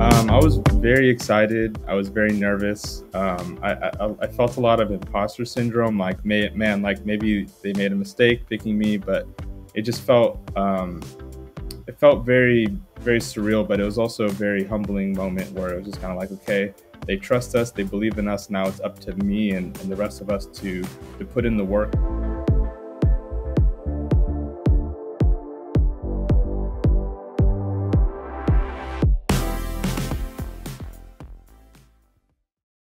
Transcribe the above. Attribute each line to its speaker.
Speaker 1: Um, I was very excited. I was very nervous. Um, I, I, I, felt a lot of imposter syndrome. Like, may, man, like maybe they made a mistake picking me, but it just felt um, it felt very very surreal. But it was also a very humbling moment where it was just kind of like, okay, they trust us, they believe in us. Now it's up to me and, and the rest of us to to put in the work.